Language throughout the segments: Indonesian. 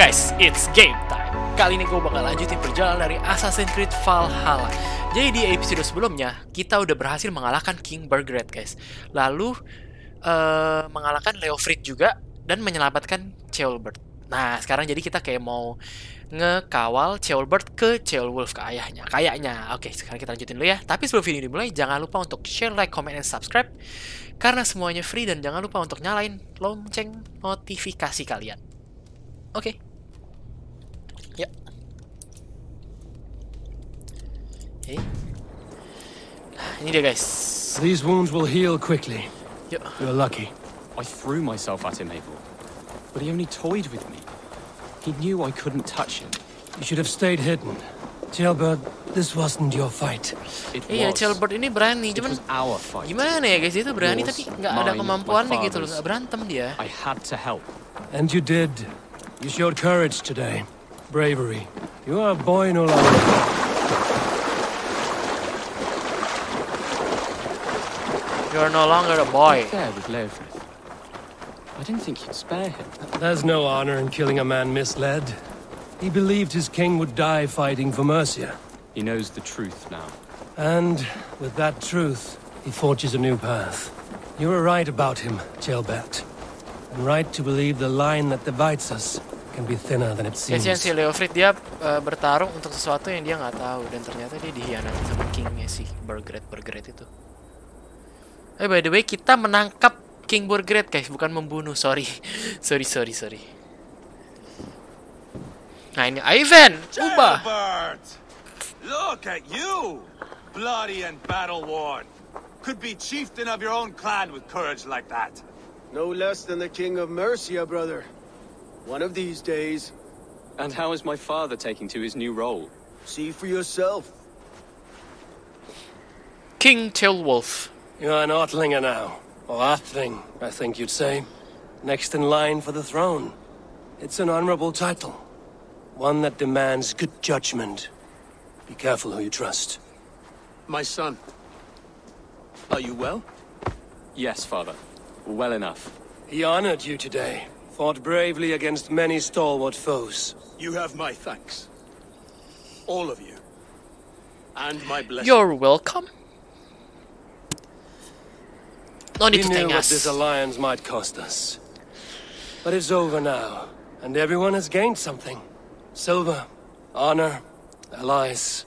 guys, it's game time. Kali ini gue bakal lanjutin perjalanan dari Assassin's Creed Valhalla. Jadi di episode sebelumnya kita udah berhasil mengalahkan King Burgred guys. Lalu eh, mengalahkan Leofrid juga dan menyelamatkan Ceolbert. Nah sekarang jadi kita kayak mau ngekawal Ceolbert ke Ceolwulf ke ayahnya. Kayaknya. Oke sekarang kita lanjutin dulu ya. Tapi sebelum video dimulai jangan lupa untuk share, like, comment, and subscribe. Karena semuanya free dan jangan lupa untuk nyalain lonceng notifikasi kalian. Oke. Ya. Oke. Nah, ini dia guys. These wounds will heal quickly. Yuk. You're lucky. I threw myself at him, Abel. But he only toyed with me. He knew I couldn't touch him. You should have stayed hidden. Jailbird, this wasn't your fight. It Iya, was. Ceolbert ini berani, It cuman was our fight. gimana ya guys? Itu berani Yours, tapi nggak ada mine, kemampuannya gitu loh, nggak berantem dia. I had to help. And you did. You showed courage today. Bravery. You are a boy no longer. You're no longer a boy. There with Leofrith. I didn't think you'd spare him. There's no honor in killing a man misled. He believed his king would die fighting for Mercia. He knows the truth now. And with that truth, he forges a new path. You were right about him, Jailbert. And right to believe the line that divides us can be thinner than it seems. Kasihan si Leofrid dia eh, bertarung untuk sesuatu yang dia nggak tahu dan ternyata dia dihianati sama kingnya si Burgred Burgred itu. Eh by the way kita menangkap King Burgred guys bukan membunuh sorry sorry sorry sorry. Nah ini Ivan ubah. Jailbird! Look at you! Bloody and battle worn. Could be chieftain of your own clan with courage like that. No less than the King of Mercia, brother. One of these days, And how is my father taking to his new role? see for yourself. King Ceolwulf. You're an Ortlinger now. Or Athling, I think you'd say. Next in line for the throne. It's an honorable title. One that demands good judgment. Be careful who you trust. My son. Are you well? Yes, father. Well enough. He honored you today. Fought bravely against many stalwart foes. You have my thanks. All of you. And my blessing. You're welcome. No need We to knew thank what us. this alliance might cost us. But it's over now, and everyone has gained something. Silver, honor, allies.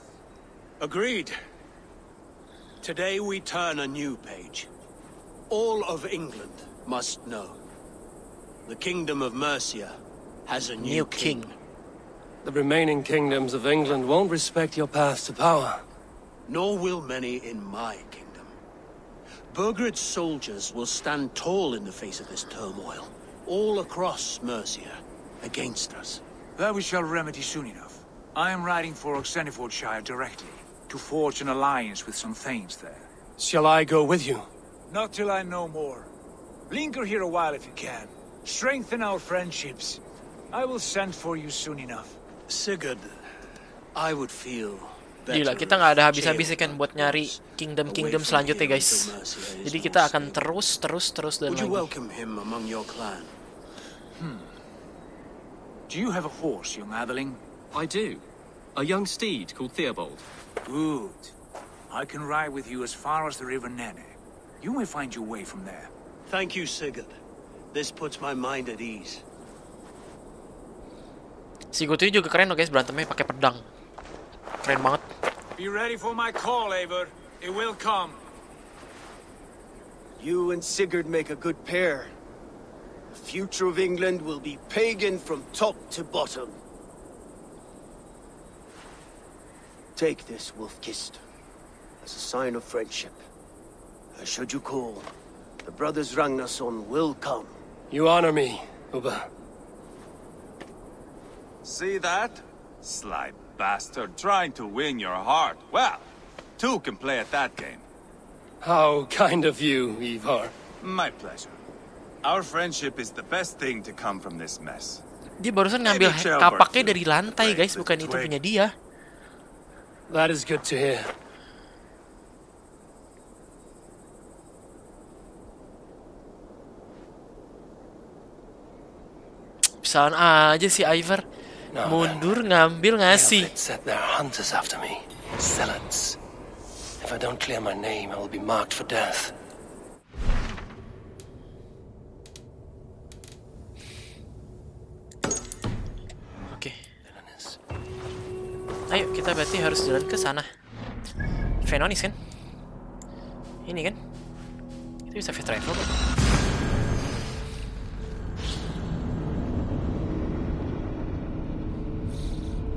Agreed. Today we turn a new page. All of England must know. The Kingdom of Mercia has a new, New king. The remaining kingdoms of England won't respect your path to power. Nor will many in my kingdom. Burgred's soldiers will stand tall in the face of this turmoil, all across Mercia, against us. That we shall remedy soon enough. I am riding for Oxenifordshire directly, to forge an alliance with some thanes there. Shall I go with you? Not till I know more. Linger here a while if you can. Strengthen our friendships. I will send for you soon enough. Sigurd, I would feel Gila, kita nggak ada habis-habisnya kan buat nyari kingdom-kingdom selanjutnya guys. Jadi kita akan terus, terus, terus dan Would you lagi. welcome him among your clan? Do you have a horse, young Atheling? I do. A young steed called Theobald. Good. I can ride with you as far as the River Nene. You may find your way from there. Thank you, Sigurd. This puts my mind at ease. Si Gutu juga keren loh guys berantemnya pakai pedang. Keren banget. Be ready for my call, Eivor. It will come. You and Sigurd make a good pair. The future of England will be pagan from top to bottom. Take this, Wolf-Kissed, as a sign of friendship. And should you call, the brothers Ragnarsson will come. You honor me, Uba. See that? Sly bastard trying to win your heart. Well, two can play at that game. How kind of you, Ivar. My pleasure. Our friendship is the best thing to come from this mess. Dia barusan ngambil kapaknya dari lantai guys, bukan itu punya dia. That is good to hear. Bisaan aja si Ivar mundur ngambil ngasih. Aelfrid set their hunters after me. Zealots. If I don't clear my name, I will be marked for death. Oke. Ayo kita berarti harus jalan ke sana. Venonis kan? Ini kan? Itu bisa fast travel kok.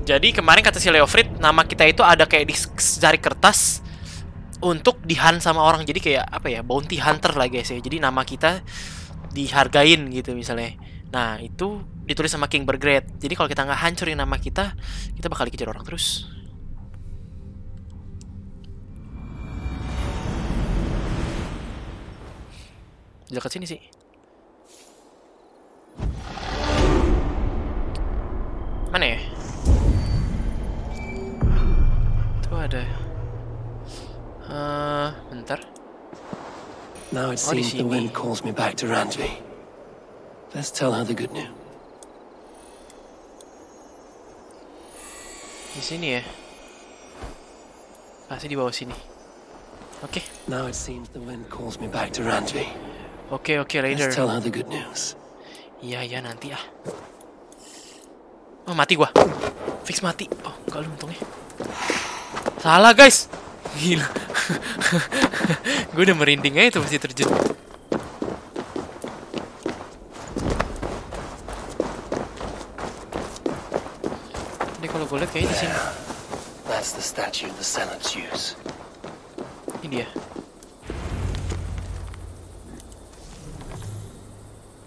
Jadi kemarin kata si Leofrid nama kita itu ada kayak di jari kertas untuk dihan sama orang. Jadi kayak apa ya? Bounty hunter lah guys ya. Jadi nama kita dihargain gitu misalnya. Nah, itu ditulis sama King Bergret. Jadi kalau kita nggak hancurin nama kita, kita bakal dikejar orang terus. Dekat sini sih. Mana ya? Tuh ada. Eh, bentar. Now it Oh, di seems the wind calls me back to Randvi. Let's tell her the good news. Di sini ya. Pasti di bawah sini. Oke, Now it seems the wind calls me back to Randvi. oke, oke, later. Let's tell her the good news. Iya, iya nanti ah. Oh, mati gua. Fix mati. Oh, enggak lu untungnya. Salah, guys. Gila. gue udah merinding aja tuh mesti terjun. Ini kalau gue lihat kayaknya di sini. That's the statue the Zealots use. Ini dia.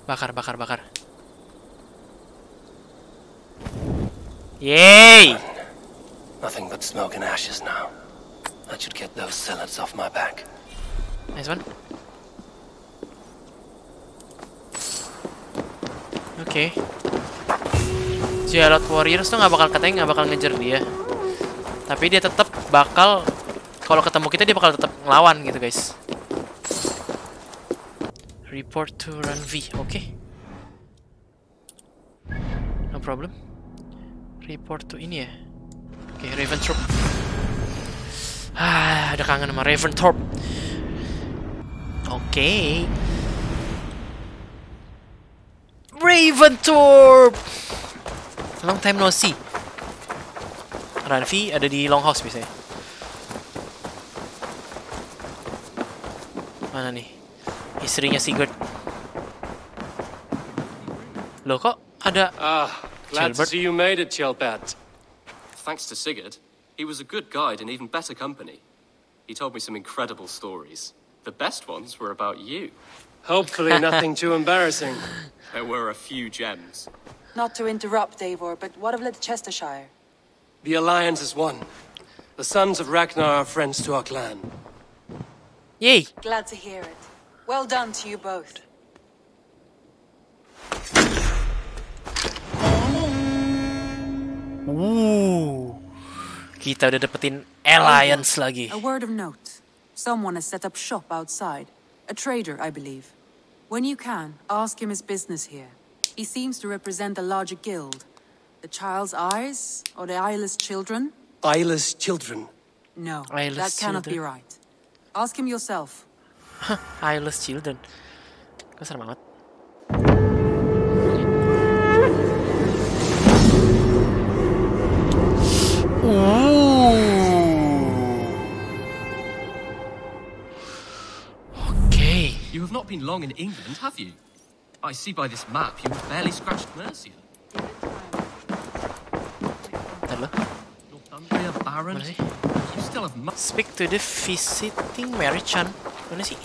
Bakar, bakar, bakar. Yeay! Smoke and ashes now. That should get those Zealots off my back. Nice one. Oke. Zealot Warriors tuh nggak bakal katanya nggak bakal ngejar dia. Tapi dia tetap bakal kalau ketemu kita dia bakal tetap ngelawan gitu guys. Report to Run V, oke. No problem. Report to ini ya. Oke, Raventhorpe. Ah, ada kangen sama Raventhorpe. Oke. Raventhorpe. Long time no see. Ranvi ada di Longhouse biasanya. Mana nih? Istrinya Sigurd. Loh kok ada Ah, glad Gilbert. to see you made it, Chelpat. Thanks to Sigurd, he was a good guide and even better company. He told me some incredible stories. The best ones were about you. Hopefully nothing too embarrassing. There were a few gems. Not to interrupt, Davor, but what of Leicestershire? The Alliance is one. The sons of Ragnar are friends to our clan. Yay! Glad to hear it. Well done to you both. Kita udah dapetin alliance lagi. A word of note. Someone has set up shop outside. A trader, I believe. When you can, ask him his business here. He seems to represent a larger guild. The Child's Eyes? Or the Eyeless Children? Eyeless children. No, Eyeless that cannot be right. Ask him yourself. Eyeless Children. Kok serem banget. Been long in England, have you? I see by this map you have barely scratched Mercia. Bentar lo. Northumbria, Baron. Mana sih? You still have much. Speak to the visiting merchant. Mana sih?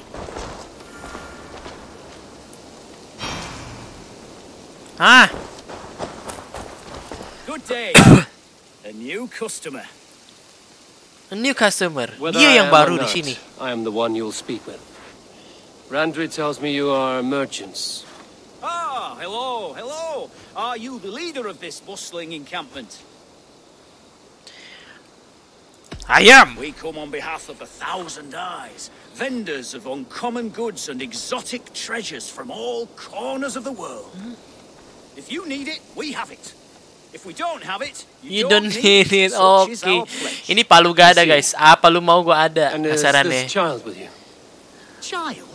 Ah, Good day. A new customer. a new customer. Whether Dia I yang am or baru di sini. I am the one you'll speak with. Randri tells me you are merchants. Ah, hello, hello. Are you the leader of this bustling encampment? I am. We come on behalf of a thousand eyes, vendors of uncommon goods and exotic treasures from all corners of the world. If you need it, we have it. If we don't have it, You don't need it. Such Oke. is our pledge. Ini palu gak ada guys. Apa lu mau gua ada And is kasarannya. this child with you? Child,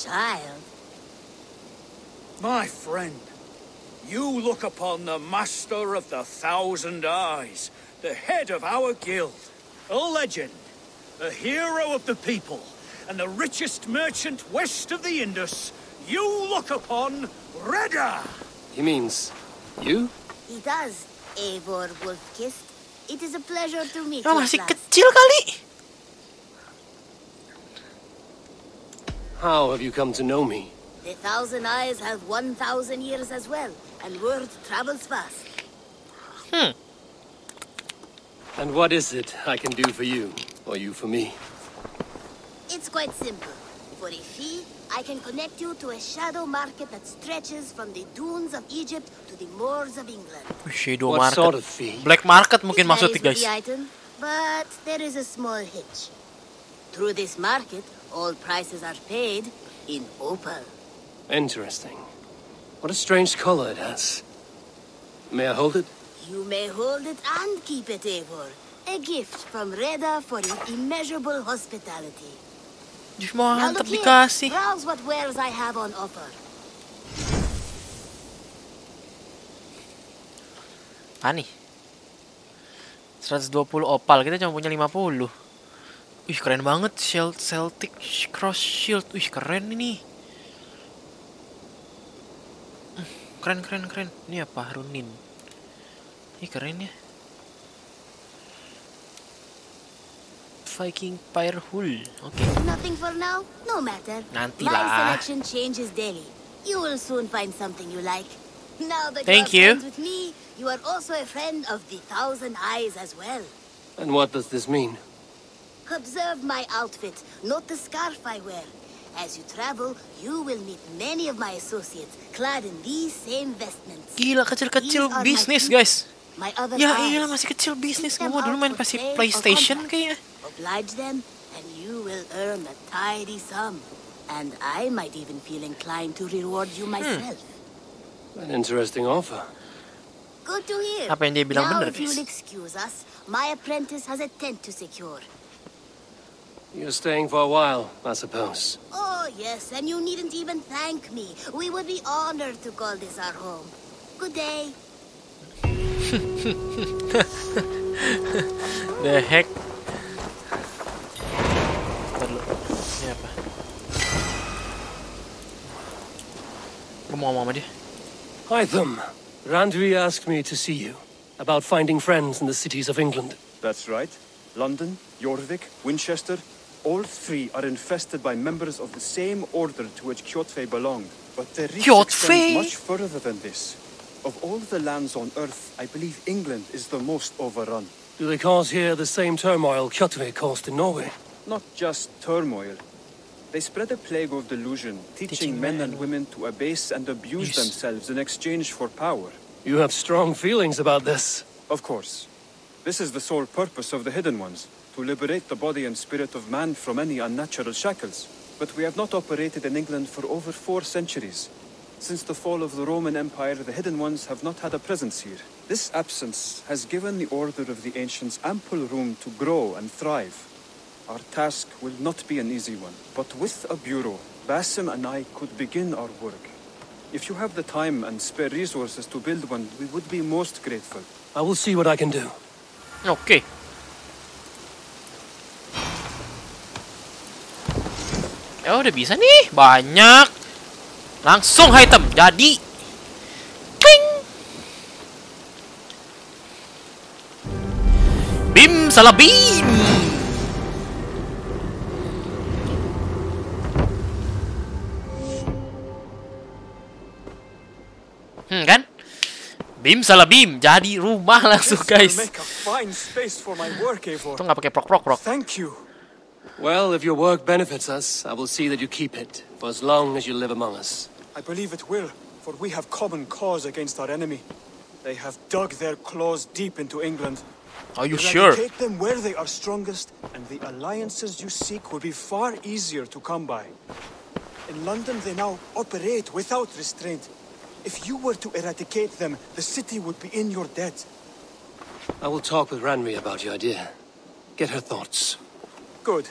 Child, my friend, you look upon the master of the thousand eyes, the head of our guild, a legend, a hero of the people, and the richest merchant west of the Indus. You look upon Reda. He means you? he does, Eivor Wolfkist. It is a pleasure to meet Oh, you. masih kecil kali. How have you come to know me? The Thousand Eyes have one thousand years as well, and word travels fast. Hmm. And what is it I can do for you, or you for me? It's quite simple. For a fee, I can connect you to a shadow market that stretches from the dunes of Egypt to the moors of England. Wih, Shadow What market. sort of fee? Black market mungkin It maksudnya varies guys. the item, but there is a small hitch. Through this market, all prices are paid in opal. Interesting. What a strange color it has. May I hold it? You may hold it and keep it, Eivor. A gift from Reda for your immeasurable hospitality. Ih, mau Now mantap look here, dikasih. browse what wares I have on offer. Nih. 120 opal, kita cuma punya 50. Wih, keren banget Shield Celtic Cross Shield. Wih, keren ini. Keren, keren, keren. Ini apa? Runin. Ini keren ya. Viking Pyre Hull. Oke. Nothing for now? No matter. Nanti My lah. selection changes daily. You will soon find something you like. Now that Thank you you. are friends with me, you are also a friend of the Thousand Eyes as well. And what does this mean? Observe my outfit, not the scarf I wear. As you travel, you will meet many of my associates clad in these same vestments. Gila, kecil-kecil These are my bisnis, guys. My other Ya eyes. iya masih kecil bisnis. Gua dulu main pasti PlayStation contract. kayaknya. Oblige them, and you will earn a tidy sum. And I might even feel inclined to reward you hmm. myself. An interesting offer. Good to hear. Apa yang dia bilang now, benar, if you'll excuse us, my apprentice has a tent to secure. You're staying for a while, I suppose. Oh, yes, and you needn't even thank me. We would be honored to call this our home. Good day. The heck? Ntar dulu. Ini apa? Gue mau ngomong sama dia. Hytham, Randvi asked me to see you about finding friends in the cities of England. That's right. London, Jorvik, Winchester, all three are infested by members of the same order to which Kjotve belonged. But their reach extends much further than this. Of all the lands on Earth, I believe England is the most overrun. Do they cause here the same turmoil Kjotve caused in Norway? Not just turmoil. They spread a plague of delusion, teaching, Teaching men men. and women to abase and abuse Yes. themselves in exchange for power. You have strong feelings about this. Of course. This is the sole purpose of the Hidden Ones, to liberate the body and spirit of man from any unnatural shackles. But we have not operated in England for over four centuries. Since the fall of the Roman Empire, the Hidden Ones have not had a presence here. This absence has given the Order of the Ancients ample room to grow and thrive. Our task will not be an easy one, but with a bureau, Basim and I could begin our work. If you have the time and spare resources to build one, we would be most grateful. I will see what I can do. Oke. Ya udah bisa nih, banyak. Langsung item jadi. Kling. Bim salah bim. Hmm kan? Bim salah bim, jadi rumah langsung guys. Itu nggak pakai prok prok prok. Thank you. Well, if your work benefits us, I will see that you keep it for as long as you live among us. I believe it will, for we have common cause against our enemy. They have dug their claws deep into England. Are you sure? Eradicate them where they are strongest, and the alliances you seek will be far easier to come by. In London, they now operate without restraint. If you were to eradicate them, the city would be in your debt. I will talk with Ranri about your idea. Get her thoughts. Good.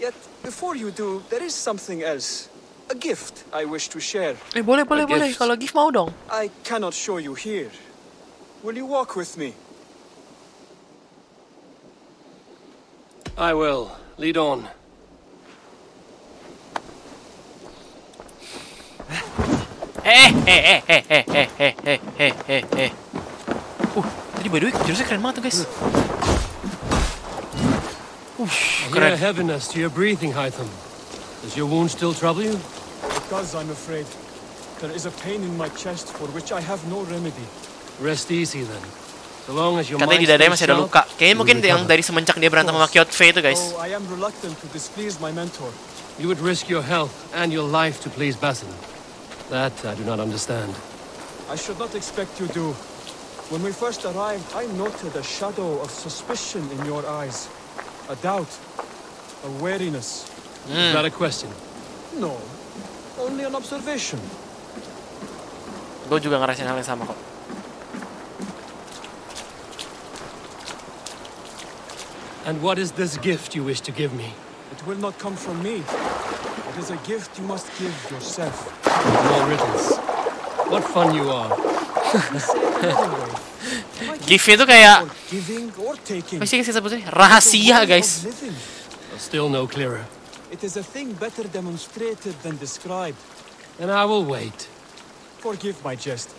Yet, before you do, there is something else. A gift I wish to share. Eh boleh boleh A boleh. Kalau gift mau dong. I cannot show you here. Will you walk with me? I will. Lead on. Eh eh eh eh eh eh eh eh eh eh eh. Uh, tadi by the way jurusnya keren banget tuh guys. Uh, I hear a heaviness to your breathing, Hytham. Does your wound still trouble you? It does, I'm afraid. There is a pain in my chest for which I have no remedy. Rest easy then. So long as your Katanya mind di dadanya stays masih ada sharp, luka. Kayaknya you mungkin will yang recover. dari semenjak dia berantem sama Kyotve itu guys. Oh, I am reluctant to displease my mentor. You would risk your health and your life to please Basin. That I do not understand. I should not expect you to. When we first arrived, I noted a shadow of suspicion in your eyes. A doubt. A wariness. Hmm. Is that a question? No. Only an observation. Gue juga ngerasain hal yang sama kok. And what is this gift you wish to give me? It will not come from me. It is a gift you must give yourself. More riddles. What fun you are. Say it another way. My Gift itu kayak for giving or taking. apa sih sih sebutnya? It's a Rahasia guys. Still no clearer. It is a thing better demonstrated than described. And I will wait. Forgive my jest.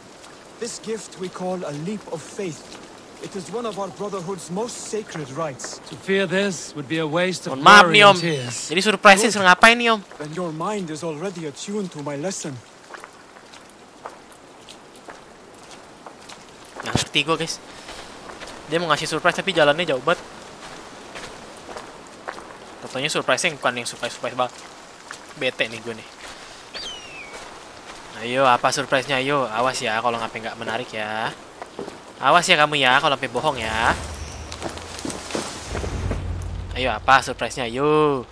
This gift we call a leap of faith. It is one of our Brotherhood's most sacred rites. To fear this would be a waste of Mohon maaf glory nih om. and tears. Jadi surprise-nya suruh ngapain nih om? When your mind is already attuned to my lesson. Nggak ngerti gue guys. Dia mau ngasih surprise tapi jalannya jauh banget. Tentunya surprise-nya bukan yang surprise-surprise banget. Bete nih gue nih. Ayo, apa surprise-nya? Ayo, awas ya kalau ngapain nggak menarik ya. Awas ya kamu ya kalau sampai bohong ya. Ayo, apa surprise-nya? Ayo.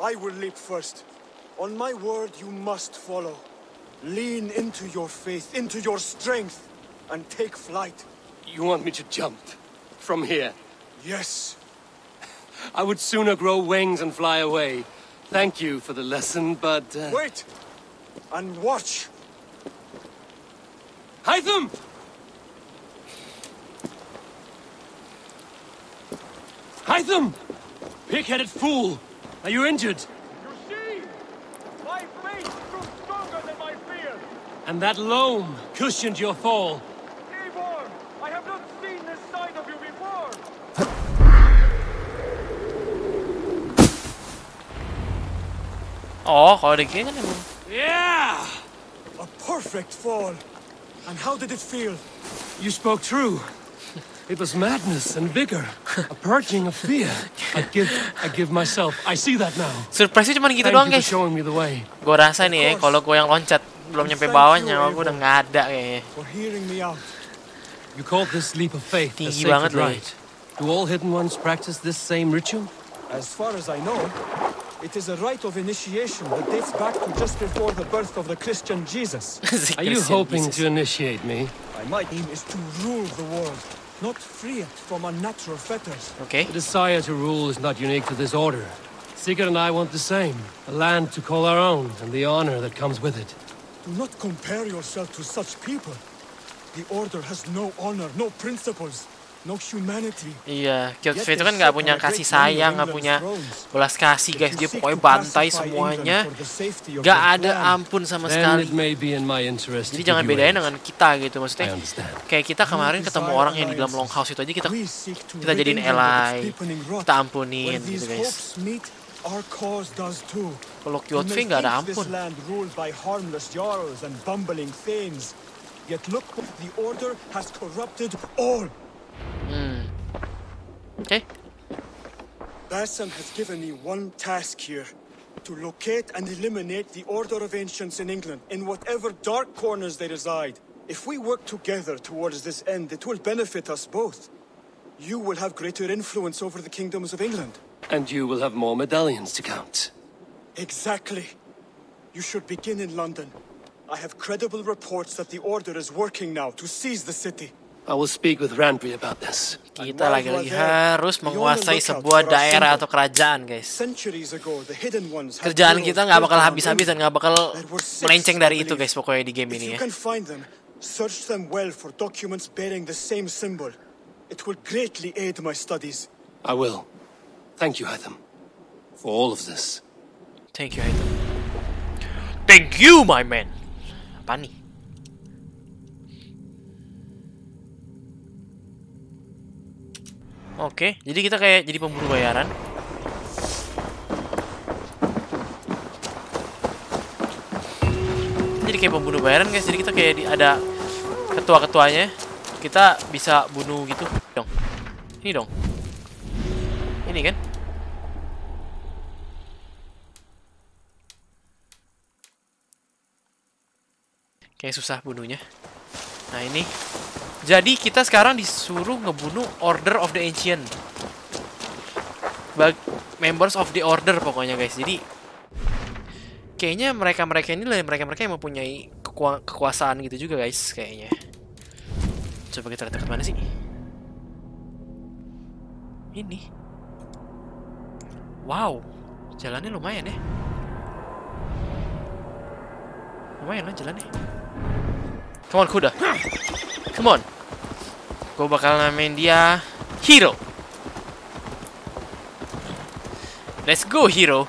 I will leap first. On my word, you must follow. Lean into your faith, into your strength, and take flight. You want me to jump? From here? Yes. I would sooner grow wings and fly away. Thank you for the lesson, but... Uh... Wait! And watch! Hytham! Hytham! Pig-headed fool! Are you injured? You see? My faith proved stronger than my fear. And that loam cushioned your fall. Eivor, I have not seen this side of you before. Oh, kalau ada gini kan. Yeah! A perfect fall. And how did it feel? You spoke true. It was madness and vigor. A purging of fear. I give, I give myself. I see that now. Surprise-nya cuma gitu Thank doang guys. showing me the way. Gue rasa nih ya, kalau gue yang loncat belum nyampe bawahnya, gue udah nggak ada kayaknya. For hearing me out. You called this leap of faith a Tinggi sacred banget loh. rite. Do all hidden ones practice this same ritual? As far as I know, it is a rite of initiation that dates back to just before the birth of the Christian Jesus. Si Are you hoping Jesus. to initiate me? My aim is to rule the world, not free it from unnatural fetters. Okay. The desire to rule is not unique to this order. Sigurd and I want the same. A land to call our own and the honor that comes with it. Do not compare yourself to such people. The order has no honor, no principles, no humanity. Iya, Guild itu kan nggak punya kasih sayang, nggak punya belas kasih guys. Dia pokoknya bantai semuanya. Gak ada ampun sama sekali. Jadi jangan bedain dengan kita gitu maksudnya. Kayak kita kemarin ketemu orang yang di dalam longhouse itu aja kita kita jadiin elai, kita ampunin gitu guys. Our cause does too. Kalau You Kyotve may nggak ada think ampun. This land ruled by harmless jarls and bumbling thanes. Yet look, the order has corrupted all. Hmm. Oke. Bassam has given me one task here. To locate and eliminate the Order of Ancients in England, in whatever dark corners they reside. If we work together towards this end, it will benefit us both. You will have greater influence over the kingdoms of England. And you will have more medallions to count. Exactly. You should begin in London. I have credible reports that the Order is working now to seize the city. I will speak with about this. Kita lagi-lagi harus menguasai sebuah daerah atau kerajaan, guys. Centuries ago, the hidden ones had Kerjaan kita nggak bakal around habis-habis dan England. nggak bakal There were six, melenceng dari itu, guys. Pokoknya di game If ini you ya. can find them, search them well for documents bearing the same symbol. It will greatly aid my studies. I will. Thank you, Hatham, for all of this. Thank you, Haitham. Thank you, my man. Apa nih? Oke, jadi kita kayak jadi pemburu bayaran. Jadi kayak pembunuh bayaran guys. Jadi kita kayak ada ketua-ketuanya. Kita bisa bunuh gitu dong. Ini dong. Ini kan? Kayak susah bunuhnya. Nah ini. Jadi kita sekarang disuruh ngebunuh Order of the Ancient. Bag members of the Order pokoknya guys. Jadi kayaknya mereka-mereka ini lah mereka-mereka yang mempunyai kekua- kekuasaan gitu juga guys kayaknya. Coba kita lihat ke mana sih? Ini. Wow, jalannya lumayan ya. Lumayan lah jalannya. Come on, kuda. Come on. Gue bakal namain dia Hero. Let's go, Hero.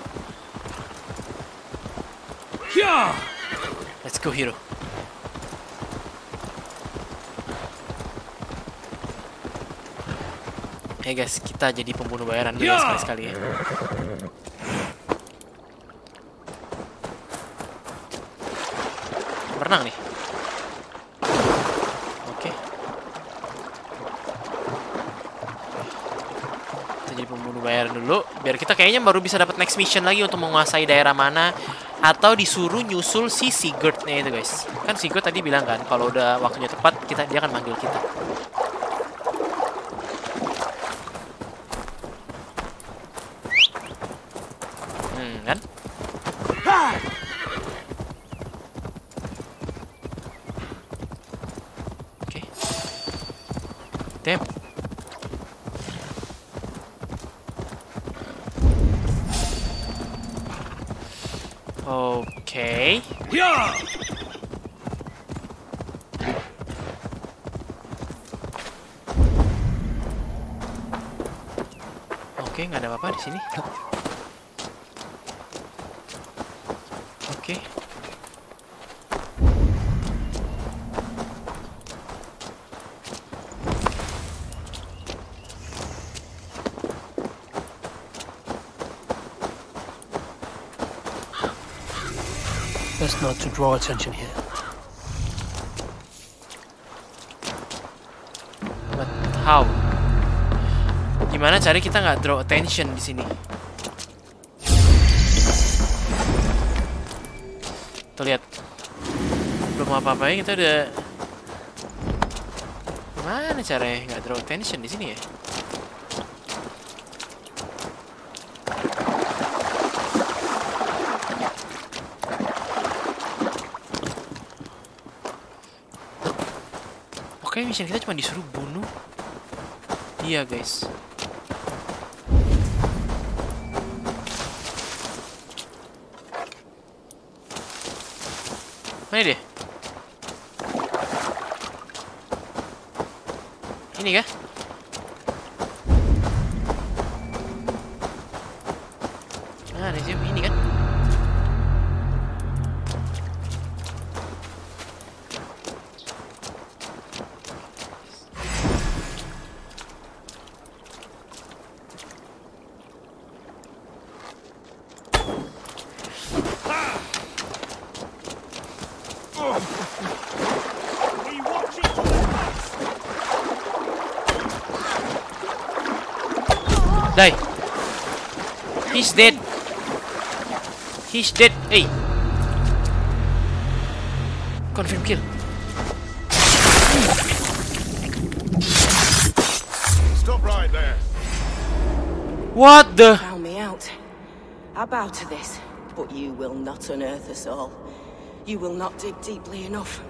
Let's go, Hero. Hey guys, kita jadi pembunuh bayaran dulu sekali-sekali ya. Berenang nih. Oke. Kita jadi pembunuh bayaran dulu. Biar kita kayaknya baru bisa dapat next mission lagi untuk menguasai daerah mana. Atau disuruh nyusul si Sigurd-nya itu guys. Kan Sigurd tadi bilang kan, kalau udah waktunya tepat, kita dia akan manggil kita. Hmm, kan? Oke. Damn. Oke. Oke, nggak ada apa-apa di sini. Oke. Not to draw attention here. But how? Gimana cari kita nggak draw attention di sini? Tuh lihat. Belum apa-apa ya kita udah Gimana caranya nggak draw attention di sini ya? Oke, mission kita cuma disuruh bunuh. Iya, guys. Mana dia? Ini kah? He's dead. He's dead. Hey. Confirm kill. Stop right there. What the? Found me out. I bow to this. But you will not unearth us all. You will not dig deeply enough.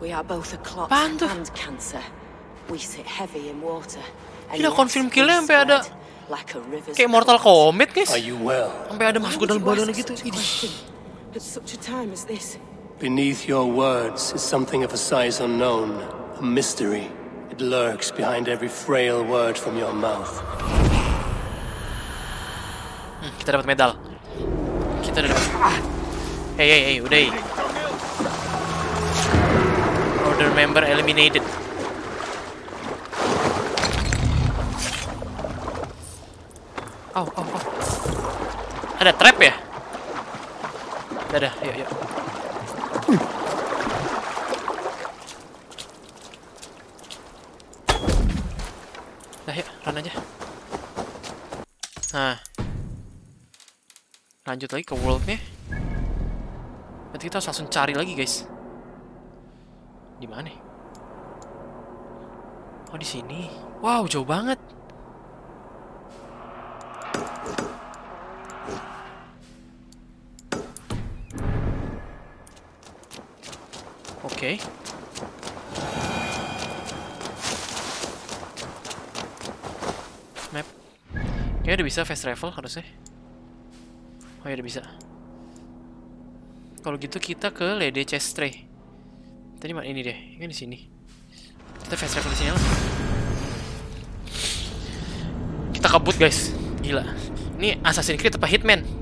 We are both a clot Apaan tuh? and cancer. We sit heavy in water. and Gila yet confirm we killnya eh, sampai ada spread like a river's kayak Mortal Kombat guys. Are you well? Sampai ada masuk ke dalam Why would badan you gitu. ask such a Idih. question At such a time as this. Beneath your words is something of a size unknown, a mystery. It lurks behind every frail word from your mouth. Hmm, kita dapat medal. Kita udah dapat. Hey, hey, hey, udah. hey. Order member eliminated. Oh, oh, oh. Ada trap ya? Dadah, yuk, yuk. Dah, yuk, run aja. Nah. Lanjut lagi ke worldnya. Berarti kita harus langsung cari lagi, guys. Di mana? Oh, di sini. Wow, jauh banget. Oke. Map. Kayaknya udah bisa fast travel harusnya. Oh ya udah bisa. Kalau gitu kita ke Lede Chestre. Tadi mana ini deh, ini di sini. Kita fast travel di sini lah. Kita kabut guys, gila. Ini Assassin's Creed apa Hitman?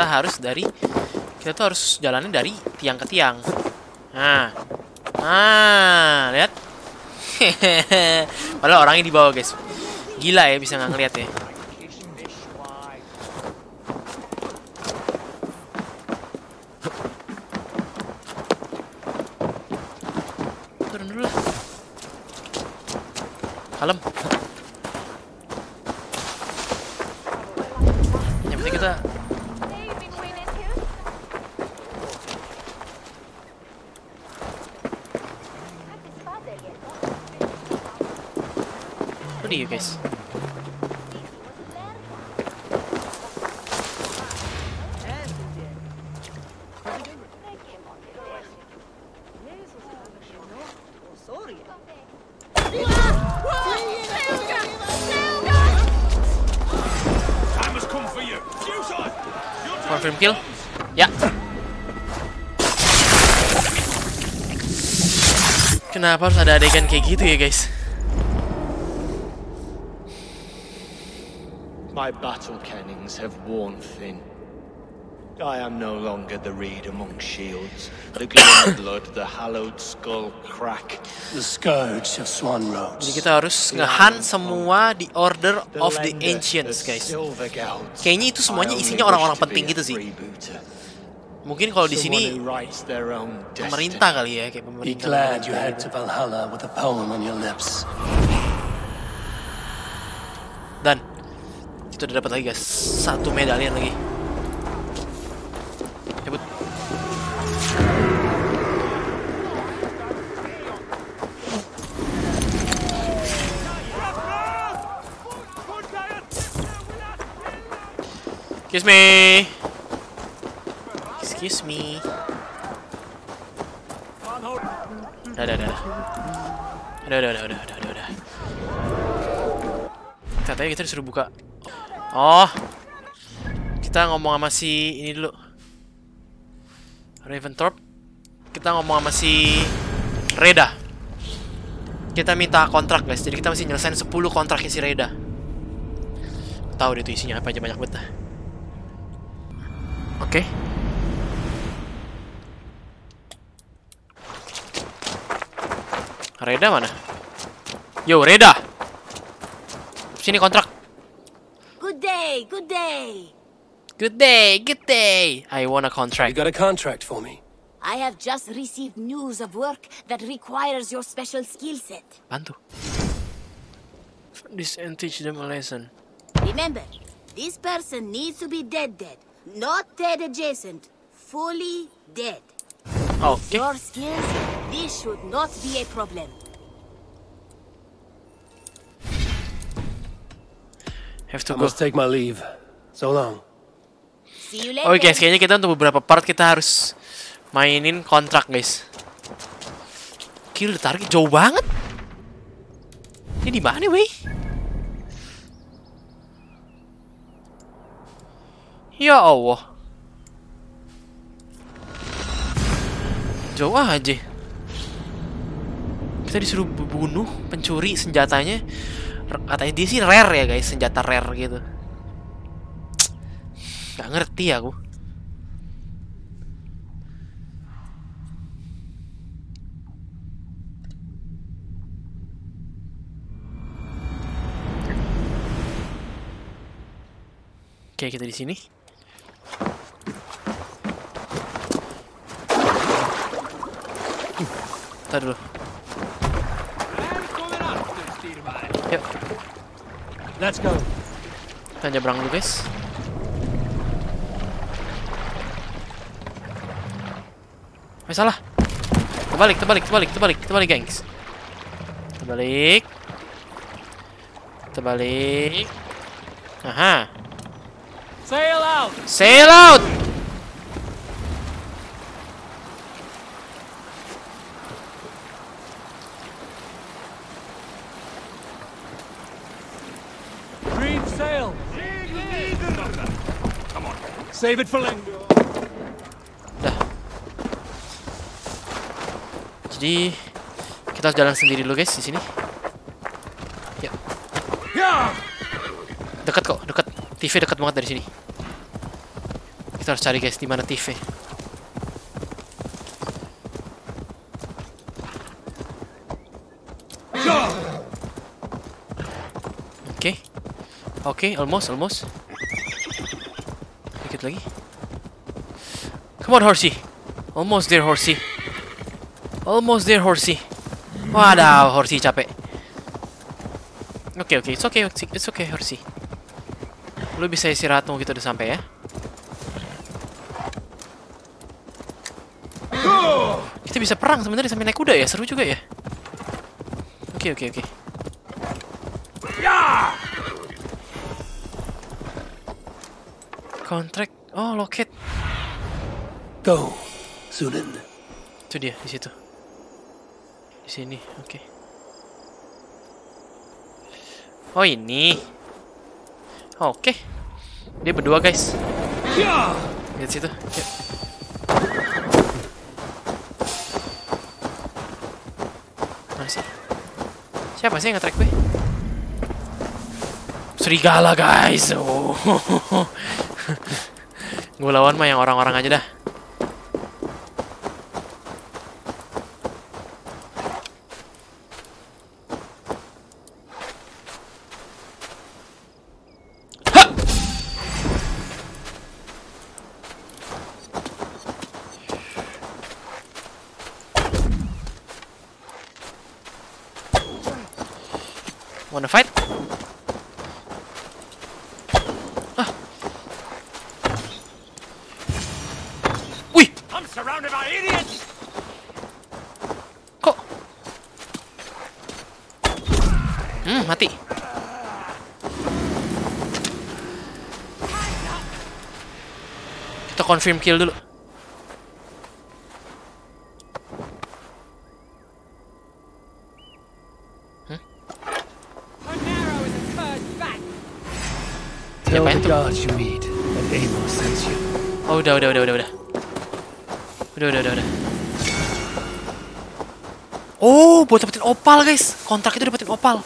Kita harus dari kita tuh harus jalannya dari tiang ke tiang. Nah, ah, lihat. Padahal orangnya di bawah guys. Gila ya bisa nggak ngeliat ya. Turun dulu lah. Kalem. Kenapa harus ada adegan kayak gitu ya guys? My battle kennings have worn thin. I am no longer the reed among shields, the glowing blood, the hallowed skull crack. The scourge of Swan Roads. Jadi kita harus ngehan semua di Order of the Ancients guys. Kayaknya itu semuanya isinya orang-orang penting gitu sih. Mungkin kalau di sini pemerintah kali ya kayak Be pemerintah. glad you head to Valhalla with a poem on your lips. Dan kita udah dapat lagi guys satu medalian lagi. Cabut. Excuse me. Excuse me. Udah, udah, udah. Udah, udah, udah, udah, udah, udah, udah. Katanya kita disuruh buka. Oh. Kita ngomong sama si ini dulu. Raventhorpe. Kita ngomong sama si Reda. Kita minta kontrak guys. Jadi kita mesti nyelesain 10 kontraknya si Reda. Tahu deh itu isinya apa aja banyak banget dah. Oke. Reda mana? Yo, Reda. Sini kontrak. Good day, good day. Good day, good day. I want a contract. You got a contract for me. I have just received news of work that requires your special skill set. Bantu. This and teach them a lesson. Remember, this person needs to be dead dead, not dead adjacent, fully dead. Oke. Your skills, this should not be a problem. Have I to go. must take my leave. So long. See you later. Oke guys, kayaknya kita untuk beberapa part kita harus mainin kontrak guys. Gila, tarik jauh banget. Ini di mana, wey? Ya Allah. Jauh aja. Kita disuruh bunuh pencuri senjatanya. Katanya dia sih rare ya guys, senjata rare gitu. Gak ngerti aku. Oke, kita di sini. Ntar dulu. Yuk, Let's go. kita nyebrang dulu guys. Eh salah. Terbalik, terbalik, terbalik, terbalik, terbalik, gengs. Terbalik. Terbalik. Aha. Sail out! Sail out! Green sail! Come on. Save it for. Dah. Jadi kita harus jalan sendiri dulu guys di sini. Ya. Dekat kok, dekat. TV dekat banget dari sini. Kita harus cari guys di mana TV. Oke. Oke, almost, almost. Dikit lagi. Come on, horsey. Almost there, horsey. Almost there, horsey. Waduh, horsey capek. Oke, oke, it's okay, it's okay, horsey. Lu bisa istirahat tunggu kita udah sampai ya. Kita bisa perang sebenarnya sampai naik kuda ya, seru juga ya. Oke, oke, oke. Kontrak, oh loket. Go, Sunan. Itu dia di situ. Di sini, oke. Oh ini. Oke. Dia berdua guys. Lihat situ. Yuk. Mana sih? Siapa sih yang nge-track gue? Serigala guys. Oh. gue lawan mah yang orang-orang aja dah. Wanna fight? Ah. Wih, I'm surrounded by idiots! kok? Hmm, mati. Kita confirm kill dulu. Tell Siapa. Oh, udah, udah, udah, udah, udah. Udah, udah, udah, udah. Oh, buat dapetin opal, guys. Kontrak itu dapetin opal.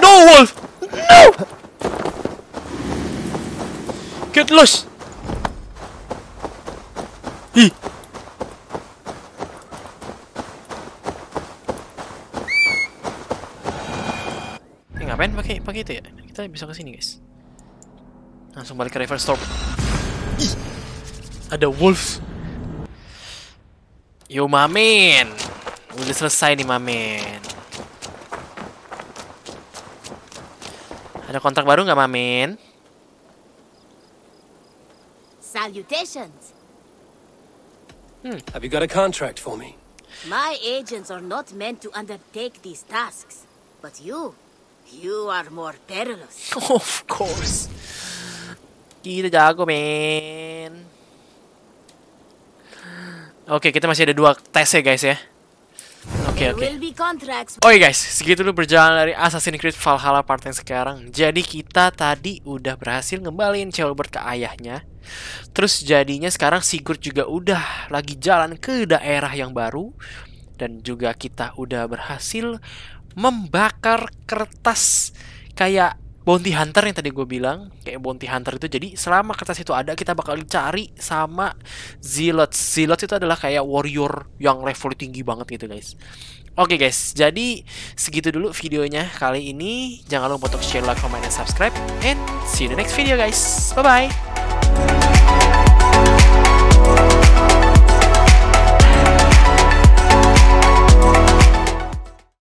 no, Wolf! No! Get lost! Ih. pakai pakai itu ya. Kita bisa ke sini, guys. Langsung balik ke River Storm. Ih, ada wolf. Yo mamen. Udah selesai nih mamen. Ada kontrak baru nggak mamen? Salutations. Have you got a contract for me? My agents are not meant to undertake these tasks. But you, you are more perilous. Of course. Kita jago, men. Oke, kita masih ada dua tes ya, guys ya. Oke, There oke. contracts. Oke guys, segitu dulu perjalanan dari Assassin's Creed Valhalla part yang sekarang. Jadi kita tadi udah berhasil ngembaliin Ceolbert ke ayahnya. Terus jadinya sekarang Sigurd juga udah lagi jalan ke daerah yang baru. Dan juga kita udah berhasil membakar kertas kayak bounty hunter yang tadi gue bilang. Kayak bounty hunter itu jadi selama kertas itu ada kita bakal dicari sama Zealots. Zealots itu adalah kayak warrior yang level tinggi banget gitu guys. Oke guys, jadi segitu dulu videonya kali ini. Jangan lupa untuk share, like, comment, dan subscribe. And see you in the next video guys. Bye-bye.